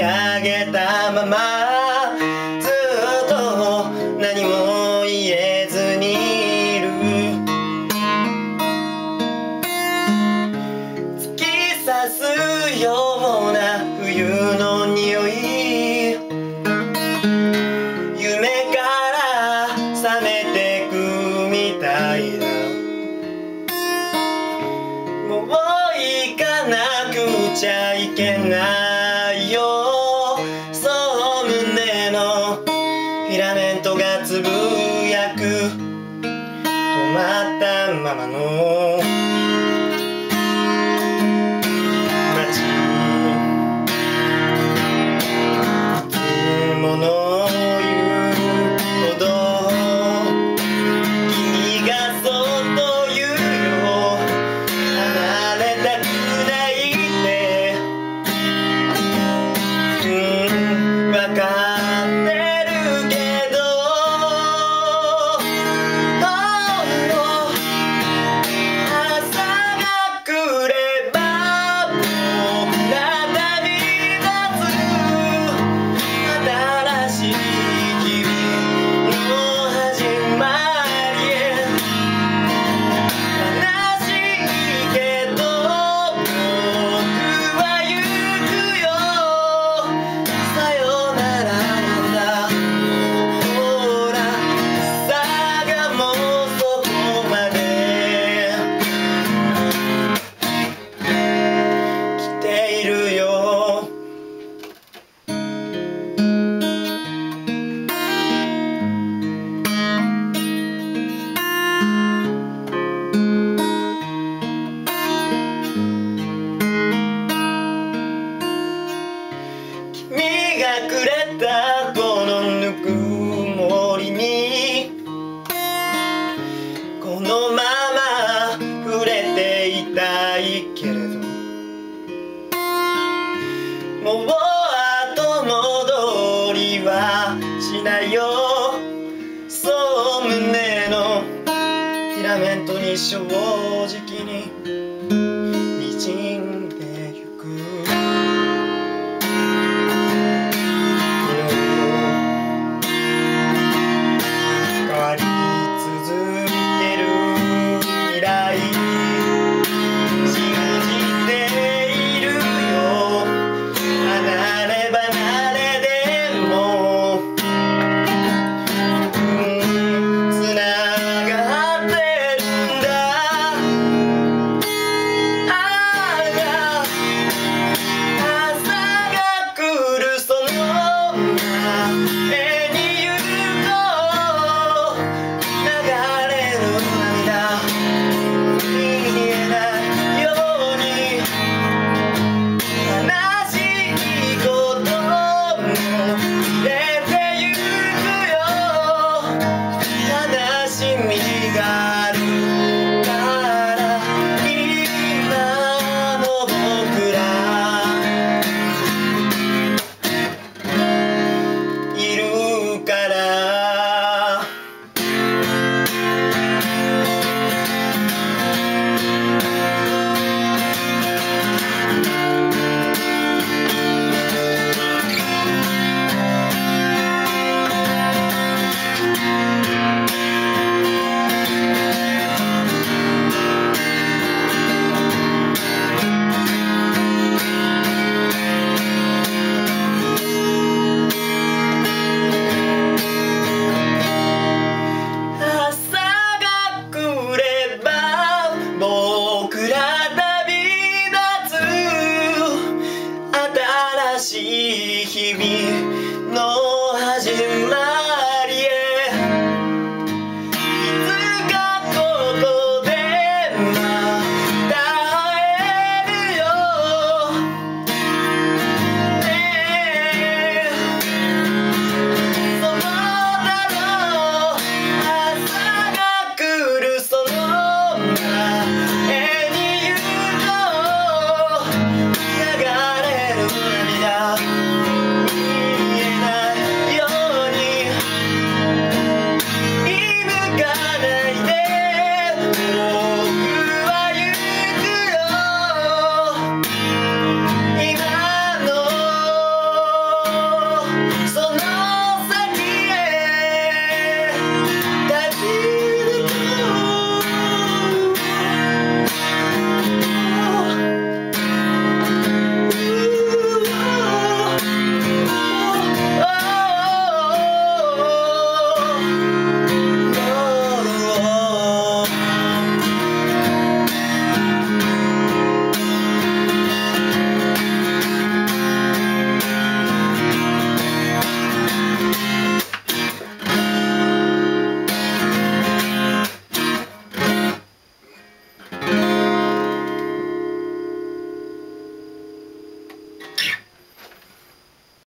上げたままずっと何も言えずにいる。突き刺すような冬の匂い。夢から覚めてくみたいな。もう行かなくちゃいけない。またママのよ。そう胸のフィラメントに生じて me.